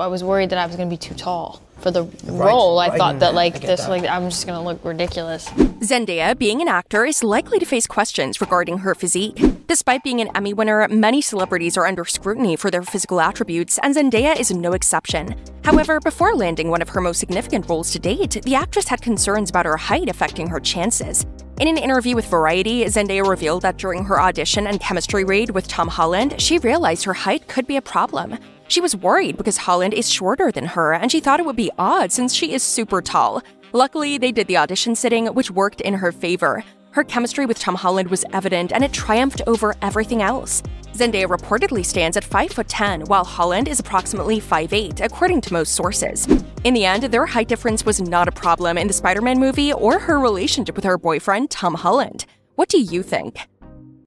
I was worried that I was going to be too tall for the role. I right. thought that mm-hmm. like this, that. like I'm just going to look ridiculous. Zendaya, being an actor, is likely to face questions regarding her physique. Despite being an Emmy winner, many celebrities are under scrutiny for their physical attributes, and Zendaya is no exception. However, before landing one of her most significant roles to date, the actress had concerns about her height affecting her chances. In an interview with Variety, Zendaya revealed that during her audition and chemistry read with Tom Holland, she realized her height could be a problem. She was worried because Holland is shorter than her, and she thought it would be odd since she is super tall. Luckily, they did the audition sitting, which worked in her favor. Her chemistry with Tom Holland was evident, and it triumphed over everything else. Zendaya reportedly stands at 5 foot 10, while Holland is approximately 5'8, according to most sources. In the end, their height difference was not a problem in the Spider Man movie or her relationship with her boyfriend, Tom Holland. What do you think?